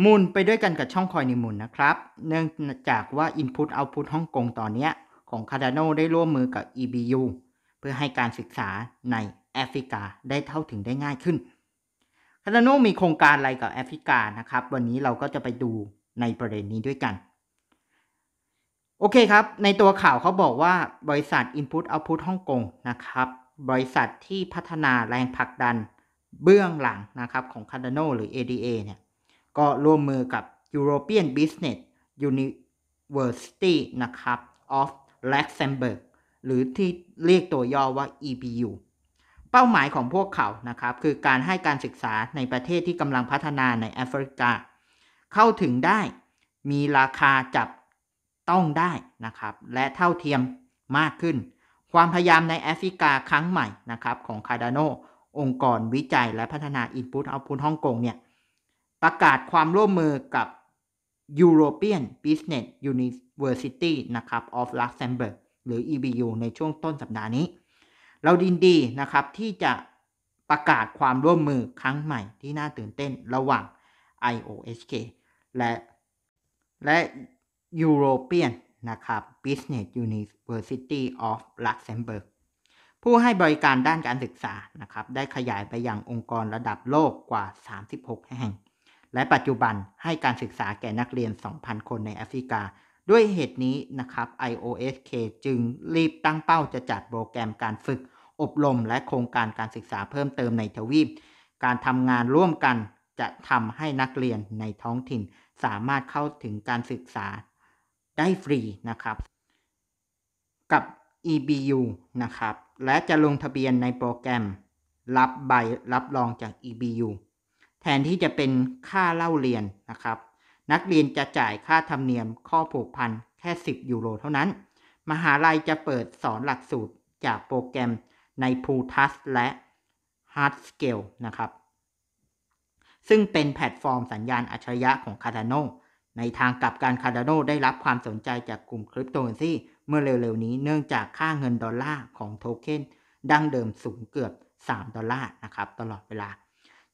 หมุนไปด้วยกันกับช่องคอยนิมุนนะครับ เนื่องจากว่า Input Output ฮ่องกงตอนนี้ของ Cardano ได้ร่วมมือกับ EBU เพื่อให้การศึกษาในแอฟริกาได้เท่าถึงได้ง่ายขึ้น Cardano มีโครงการอะไรกับแอฟริกานะครับ วันนี้เราก็จะไปดูในประเด็นนี้ด้วยกัน โอเคครับ ในตัวข่าวเขาบอกว่าบริษัท Input Output ฮ่องกงนะครับ บริษัทที่พัฒนาแรงผลักดันเบื้องหลังนะครับของ Cardano หรือ ADA เนี่ย ก็ร่วมมือกับ European Business University นะครับ of Luxembourg หรือที่เรียกตัวย่อว่า EBU เป้าหมายของพวกเขานะครับ คือการให้การศึกษาในประเทศที่กำลังพัฒนาในแอฟริกา เข้าถึงได้มีราคาจับต้องได้นะครับ และเท่าเทียมมากขึ้น ความพยายามในแอฟริกาครั้งใหม่นะครับ ของ Cardano องค์กรวิจัยและพัฒนา Input Output ฮ่องกงเนี่ย ประกาศความร่วมมือกับ European Business University นะครับ of Luxembourg หรือ EBU ในช่วงต้นสัปดาห์นี้ เราดินดีนะครับที่จะประกาศความร่วมมือครั้งใหม่ที่น่าตื่นเต้นระหว่าง IOHK และและ European นะครับ Business University of Luxembourg ผู้ให้บริการด้านการศึกษานะครับ ได้ขยายไปยังองค์กรระดับโลกกว่า 36 แห่ง และปัจจุบันให้การศึกษาแก่นักเรียน 2,000 คนในแอฟริกา ด้วยเหตุนี้นะครับ IOSK จึงรีบตั้งเป้าจะจัดโปรแกรมการฝึก อบรมและโครงการการศึกษาเพิ่มเติมในทวีป การทำงานร่วมกันจะทำให้นักเรียนในท้องถิ่น สามารถเข้าถึงการศึกษาได้ฟรีนะครับ กับ EBU นะครับ และจะลงทะเบียนในโปรแกรม รับใบรับรองจาก EBU แทนที่จะเป็นค่าเล่าเรียนนะครับ นักเรียนจะจ่ายค่าธรรมเนียมข้อผูกพันแค่ 10 ยูโรเท่านั้น มหาลัยจะเปิดสอนหลักสูตรจากโปรแกรมใน Plutus และ Haskell นะครับ ซึ่งเป็นแพลตฟอร์มสัญญาณอัจฉริยะของ Cardano ในทางกลับกัน Cardano ได้รับความสนใจจากกลุ่มคริปโตเคอเรนซีเมื่อเร็วๆนี้เนื่องจากค่าเงินดอลลาร์ของโทเค็นดั้งเดิมสูงเกือบ 3 ดอลลาร์นะครับ ตลอดเวลา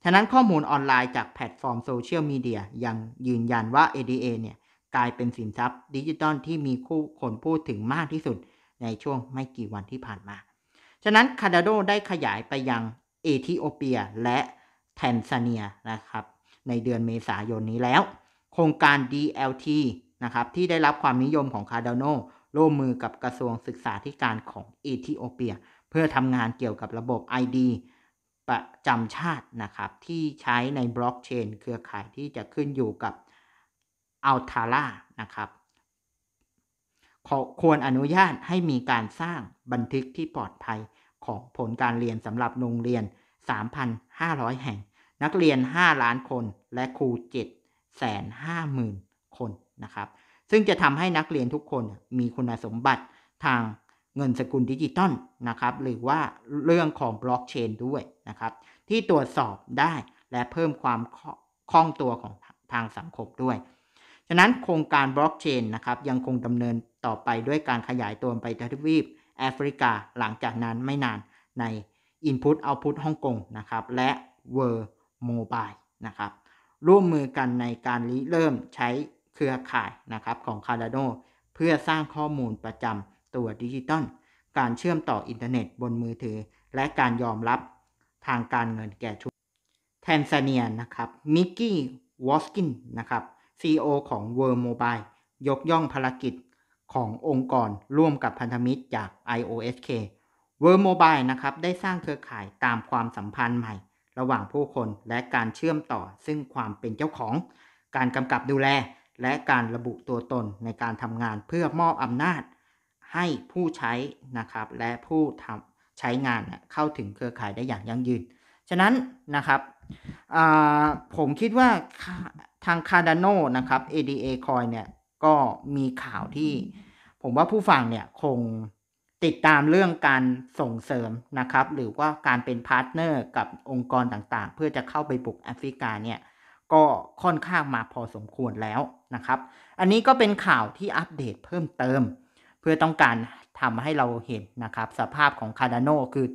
ฉะนั้นข้อมูลออนไลน์จากแพลตฟอร์มโซเชียลมีเดียยังยืนยันว่า ADA เนี่ยกลายเป็นสินทรัพย์ดิจิตอลที่มีผู้คนพูดถึงมากที่สุดในช่วงไม่กี่วันที่ผ่านมา ฉะนั้นคาดาโดได้ขยายไปยังเอธิโอเปียและแทนซาเนียนะครับในเดือนเมษายนนี้แล้ว โครงการ DLT นะครับที่ได้รับความนิยมของ Cardano ร่วมมือกับกระทรวงศึกษาธิการของเอธิโอเปีย เพื่อทำงานเกี่ยวกับระบบ ID ประจำชาตินะครับ ที่ใช้ในบล็อกเชนเครือข่ายที่จะขึ้นอยู่กับAtala นะครับควรอนุญาตให้มีการสร้างบันทึกที่ปลอดภัยของผลการเรียนสำหรับโรงเรียน 3,500 แห่ง นักเรียน 5 ล้านคนและครู 7 5 0 0 0 0 คนนะครับ ซึ่งจะทำให้นักเรียนทุกคนมีคุณสมบัติทาง เงินสกุลดิจิตอลนะครับหรือว่าเรื่องของบล็อกเชนด้วยนะครับที่ตรวจสอบได้และเพิ่มความคล่องตัวของทางสังคมด้วย ฉะนั้นโครงการบล็อกเชนนะครับยังคงดำเนินต่อไปด้วยการขยายตัวไปทวีปแอฟริกาหลังจากนั้นไม่นานใน Input Output ฮ่องกงนะครับและ World Mobile นะครับร่วมมือกันในการริเริ่มใช้เครือข่ายนะครับของ Cardano เพื่อสร้างข้อมูลประจำ ตัวดิจิตอลการเชื่อมต่ออินเทอร์เน็ตบนมือถือ และการยอมรับทางการเงินแก่ชาวแทนซาเนียนะครับ Micky Watkins นะครับ CEO ของ World Mobile ยกย่องภารกิจขององค์กรร่วมกับพันธมิตรจาก IOHK World Mobile นะครับได้สร้างเครือข่ายตามความสัมพันธ์ใหม่ ระหว่างผู้คนและการเชื่อมต่อซึ่งความเป็นเจ้าของ การกำกับดูแล และการระบุตัวตนในการทำงานเพื่อมอบอำนาจ ให้ผู้ใช้นะครับและผู้ทำใช้งานเข้าถึงเครือข่ายได้อย่างยั่งยืน ฉะนั้นนะครับผมคิดว่าทาง Cardano นะครับ ADA Coin เนี่ยก็มีข่าวที่ ผมว่าผู้ฟังเนี่ยคงติดตามเรื่องการส่งเสริมนะครับ หรือว่าการเป็น partner กับองค์กรต่างๆ เพื่อจะเข้าไปบุกแอฟริกาเนี่ยก็ค่อนข้างมาพอสมควรแล้วนะครับ อันนี้ก็เป็นข่าวที่อัปเดตเพิ่มเติม เพื่อต้องการทำให้เราเห็นนะครับ สภาพของ Cardano คือ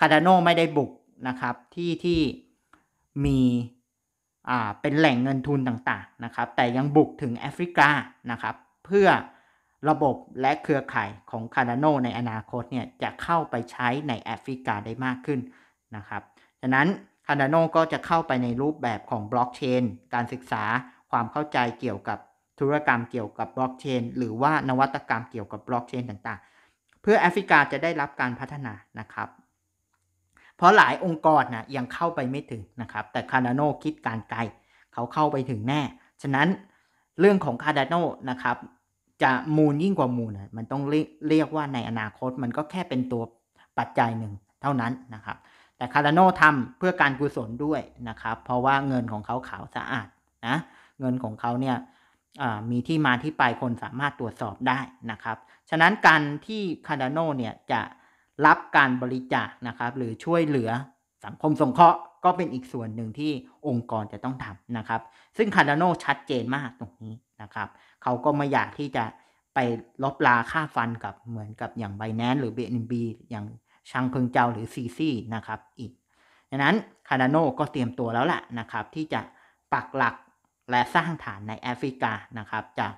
Cardano ไม่ได้บุกนะครับที่ที่มีอ่าเป็นแหล่งเงินทุนต่างๆนะครับ แต่ยังบุกถึงแอฟริกานะครับ เพื่อระบบและเครือข่ายของ Cardano ในอนาคตเนี่ยจะเข้าไปใช้ในแอฟริกาได้มากขึ้นนะครับฉะนั้น Cardano ก็จะเข้าไปในรูปแบบของบล็อกเชนการศึกษาความเข้าใจเกี่ยวกับ ธุรกรรมเกี่ยวกับบล็อกเชนหรือว่านวัตกรรมเกี่ยวกับบล็อกเชนต่างๆ เพื่อแอฟริกาจะได้รับการพัฒนานะครับ เพราะหลายองค์กรนะยังเข้าไปไม่ถึงนะครับ แต่ Cardano คิดการไกลเขาเข้าไปถึงแน่ ฉะนั้นเรื่องของ Cardano นะครับจะมูลยิ่งกว่ามูลนะมันต้องเรียกว่าในอนาคตมันก็แค่เป็นตัวปัจจัยหนึ่งเท่านั้นนะครับ แต่ Cardano ทำเพื่อการกุศลด้วยนะครับ เพราะว่าเงินของเขาขาวสะอาดนะ เงินของเขาเนี่ย มีที่มาที่ไปคนสามารถตรวจสอบได้นะครับ ฉะนั้นการที่ Cardano เนี่ยจะรับการบริจาคนะครับ หรือช่วยเหลือสังคมสงเคราะห์ก็เป็นอีกส่วนหนึ่งที่องค์กรจะต้องทำนะครับ ซึ่ง Cardano ชัดเจนมากตรงนี้นะครับ เขาก็ไม่อยากที่จะไปรบราฆ่าฟันกับเหมือนกับอย่าง Binance หรือ BNB อย่างชางเผิง จ้าวหรือ CZ นะครับอีกดังนั้น Cardano ก็เตรียมตัวแล้วแหละนะครับ ที่จะปักหลัก และสร้างฐานในแอฟริกานะครับจาก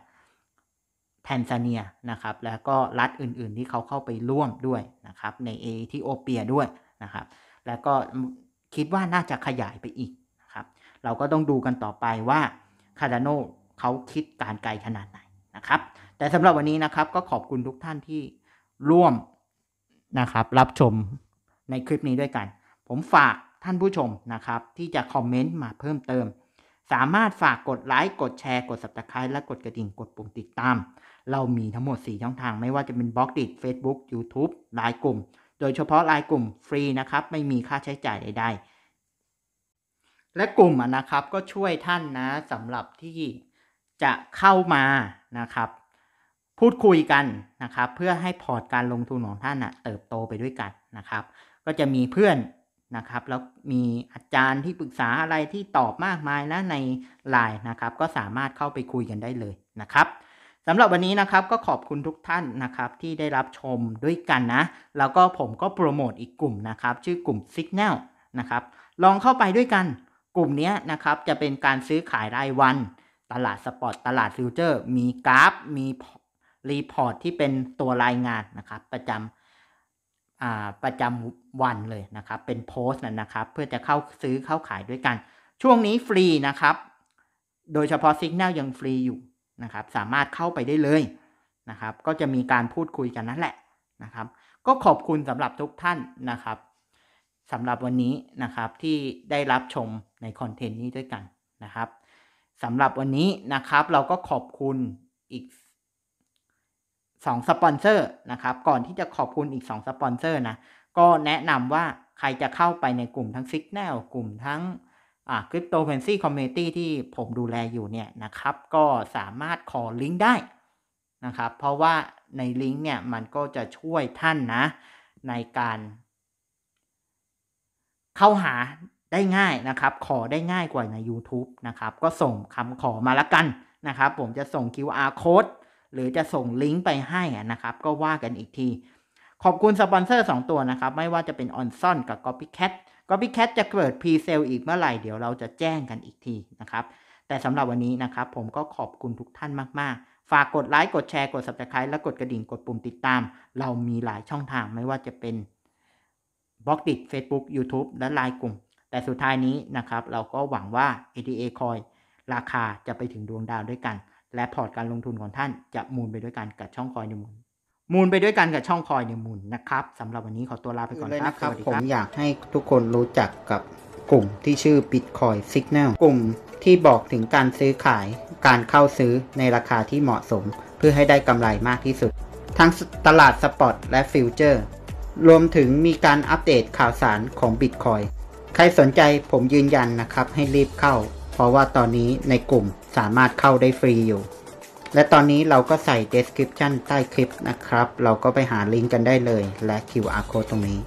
แทนซาเนียนะครับแล้วก็รัฐอื่นๆที่เขาเข้าไปร่วมด้วยนะครับในเอธิโอเปียด้วยนะครับแล้วก็คิดว่าน่าจะขยายไปอีกนะครับเราก็ต้องดูกันต่อไปว่า Cardano เขาคิดการไกลขนาดไหนนะครับแต่สำหรับวันนี้นะครับก็ขอบคุณทุกท่านที่ร่วมนะครับรับชมในคลิปนี้ด้วยกัน ผมฝากท่านผู้ชมนะครับที่จะคอมเมนต์มาเพิ่มเติม สามารถฝากกดไลค์ กดแชร์ กด subscribe และกดกระดิ่ง กดปุ่มติดตาม เรามีทั้งหมด 4 ช่องทางไม่ว่าจะเป็นบล็อกดิ Facebook YouTube ไลน์กลุ่ม โดยเฉพาะไลน์กลุ่มฟรีนะครับ ไม่มีค่าใช้จ่ายใด ๆ และกลุ่มนะครับก็ช่วยท่านนะสำหรับที่จะเข้ามานะครับ พูดคุยกันนะครับ เพื่อให้พอร์ตการลงทุนของท่านนะเติบโตไปด้วยกันนะครับ ก็จะมีเพื่อน นะครับ แล้วมีอาจารย์ที่ปรึกษาอะไรที่ตอบมากมายนะในไลน์นะครับ ก็สามารถเข้าไปคุยกันได้เลยนะครับสำหรับวันนี้นะครับก็ขอบคุณทุกท่านนะครับที่ได้รับชมด้วยกันนะ แล้วก็ผมก็โปรโมทอีกกลุ่มนะครับ ชื่อกลุ่ม Signal นะครับ ลองเข้าไปด้วยกันกลุ่มนี้นะครับจะเป็นการซื้อขายรายวัน ตลาด Spot ตลาด Future มีกราฟ มี report ที่เป็นตัวรายงานนะครับ ประจำ ประจำวันเลยนะครับ เป็นโพสต์นะครับ เพื่อจะเข้าซื้อเข้าขายด้วยกัน ช่วงนี้ฟรีนะครับ โดยเฉพาะ Signal ยังฟรีอยู่นะครับ สามารถเข้าไปได้เลยนะครับ ก็จะมีการพูดคุยกันนั่นแหละนะครับ ก็ขอบคุณสำหรับทุกท่านนะครับสำหรับวันนี้นะครับที่ได้รับชมในคอนเทนต์นี้ด้วยกันนะครับสำหรับวันนี้นะครับเราก็ขอบคุณอีก สองสปอนเซอร์นะครับ ก่อนที่จะขอบคุณอีกสองสปอนเซอร์นะ ก็แนะนำว่าใครจะเข้าไปในกลุ่มทั้ง Signal กลุ่มทั้งอ่า Cryptocurrency Community ที่ผมดูแลอยู่เนี่ยนะครับ ก็สามารถขอลิงก์ได้นะครับ เพราะว่าในลิงก์เนี่ยมันก็จะช่วยท่านนะ ในการเข้าหาได้ง่ายนะครับ ขอได้ง่ายกว่าใน YouTube นะครับ ก็ส่งคำขอมาละกันนะครับ ผมจะส่ง QR code หรือจะส่งลิงก์ไปให้นะครับ ก็ว่ากันอีกที ขอบคุณสปอนเซอร์ 2 ตัวนะครับ ไม่ว่าจะเป็น o n s o n กับ Copycat Copycat จะเกิด Pre-sale อีกเมื่อไหร่ เดี๋ยวเราจะแจ้งกันอีกทีนะครับ แต่สำหรับวันนี้นะครับ ผมก็ขอบคุณทุกท่านมาก ๆ ฝากกดไลค์กดแชร์กด Subscribe และกดกระดิ่งกดปุ่มติดตาม เรามีหลายช่องทางไม่ว่าจะเป็น Blockdit Facebook YouTube และไลน์กลุ่ม แต่สุดท้ายนี้นะครับ เราก็หวังว่า ADA Coin ราคาจะไปถึงดวงดาวด้วยกัน และพอร์ตการลงทุนของท่านจะ moon ไปด้วยกันกับช่องคอยนิมูล moon ไปด้วยกันกับช่องคอยนิมูลนะครับสำหรับวันนี้ขอตัวลาไปก่อนครับสวัสดีครับผมอยากให้ทุกคนรู้จักกับกลุ่มที่ชื่อ Bitcoin Signal กลุ่มที่บอกถึงการซื้อขายการเข้าซื้อในราคาที่เหมาะสม เพื่อให้ได้กำไรมากที่สุด ทั้งตลาดสปอตและฟิวเจอร์ รวมถึงมีการอัปเดตข่าวสารของ Bitcoin ใครสนใจผมยืนยันนะครับให้รีบเข้า เพราะว่าตอนนี้ในกลุ่ม สามารถเข้าได้ฟรีอยู่ และตอนนี้เราก็ใส่ description ใต้คลิปนะครับ เราก็ไปหาลิงก์กันได้เลยและ QR code ตรงนี้